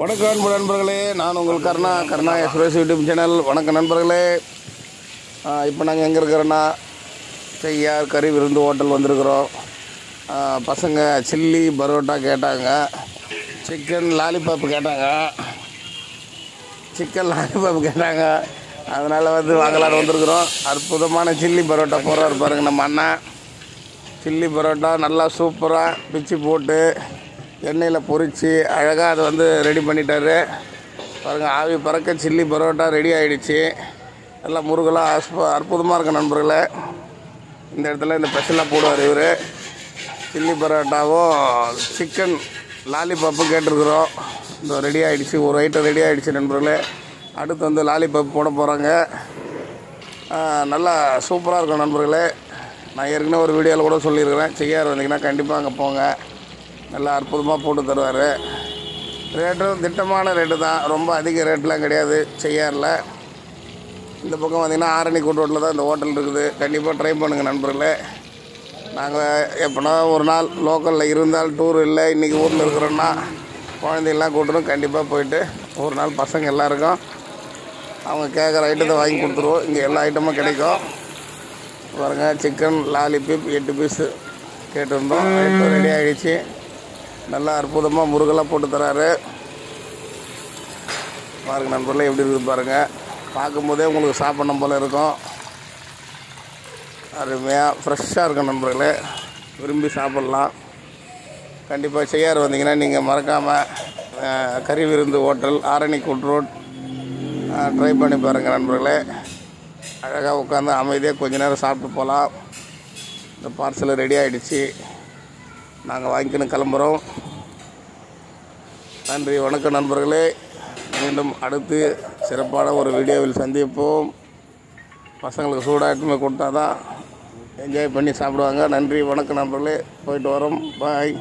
வணக்கம் அன்பு நண்பர்களே நான் உங்கள் Karuna Karuna express YouTube channel வணக்கம் நண்பர்களே. இப்போ நாங்கள் எங்கே இருக்கிறோன்னா செய்யார் கறி விருந்து ஹோட்டல் வந்திருக்கிறோம். பசங்க சில்லி பரோட்டா கேட்டாங்க. சிக்கன் லாலிபாப் கேட்டாங்க. சிக்கன் லாலிபாப் கேட்டாங்க. அதனால் வந்து வாங்கலான்னு வந்திருக்கிறோம். அற்புதமான சில்லி பரோட்டா போகிறாரு பாருங்க நம்ம அண்ணன் சில்லி பரோட்டா நல்லா சூப்பராக பிச்சு போட்டு எண்ணெயில் பொரித்து அழகாக அதை வந்து ரெடி பண்ணிட்டாரு. பாருங்கள் ஆவி பறக்க சில்லி பரோட்டா ரெடி ஆகிடுச்சு நல்லா முருகலாக அஸ்ப அற்புதமாக இருக்கும் நண்பர்களே. இந்த இடத்துல இந்த ஸ்பெஷலாக போடுவார் இவர். சில்லி பரோட்டாவும் சிக்கன் லாலிபாப்பும் கேட்டிருக்கிறோம். இந்த ரெடி ஆகிடுச்சு ஒரு ஐட்டம் ரெடி ஆகிடுச்சு நண்பர்களே. அடுத்து வந்து லாலிபாப் போட போகிறாங்க நல்லா சூப்பராக இருக்கும் நண்பர்களே. நான் ஏற்கனவே ஒரு வீடியோவில் கூட சொல்லியிருக்கிறேன். செய்யார் வந்தீங்கன்னா கண்டிப்பாக அங்கே போங்க. நல்லா அற்புதமாக போட்டு தருவார். ரேட்டும் திட்டமான ரேட்டு தான். ரொம்ப அதிக ரேட்லாம் கிடையாது. செய்யாரில். இந்த பக்கம் பார்த்திங்கன்னா ஆரணி ரோட்டில் தான் இந்த ஹோட்டல் இருக்குது. கண்டிப்பாக ட்ரை பண்ணுங்கள் நண்பர்களே. நாங்கள் எப்போனா ஒரு நாள் லோக்கலில் இருந்தால் டூர் இல்லை. இன்றைக்கி ஊரில் இருக்கிறோன்னா குழந்தையெல்லாம் கூட்டுறோம். கண்டிப்பாக போயிட்டு ஒரு நாள் பசங்க எல்லாருக்கும் அவங்க கேட்குற ஐட்டத்தை வாங்கி கொடுத்துருவோம். இங்கே எல்லா ஐட்டமும் கிடைக்கும். பாருங்கள் சிக்கன் லாலிபீப் எட்டு பீஸு கேட்டிருந்தோம் ரெடி ஆகிடுச்சு நல்லா அற்புதமாக முருகலாக போட்டு தராரு. பாருங்கள் நண்பர்களே எப்படி இருக்குது பாருங்கள் பார்க்கும்போதே உங்களுக்கு சாப்பிடணும் போல் இருக்கும். அருமையாக ஃப்ரெஷ்ஷாக இருக்கும் நண்பர்களே. விரும்பி சாப்பிட்லாம். கண்டிப்பாக செய்யார் வந்தீங்கன்னா நீங்கள் மறக்காமல் Kari Virundhu hotel Arani good road try பண்ணி பாருங்கள் நண்பர்களே. அழகாக உட்காந்து அமைதியாக கொஞ்ச நேரம் சாப்பிட்டு போகலாம் இந்த பார்சல் ரெடி ஆகிடுச்சு நாங்கள் வாங்கிக்கணும் கிளம்புறோம். நன்றி வணக்கம் நண்பர்களே. மீண்டும் அடுத்து சிறப்பான ஒரு வீடியோவில் சந்திப்போம். பசங்களுக்கு சூடாகட்டுமே கொடுத்தா தான் என்ஜாய் பண்ணி சாப்பிடுவாங்க. நன்றி வணக்கம் நண்பர்களே. போயிட்டு வரோம். பாய்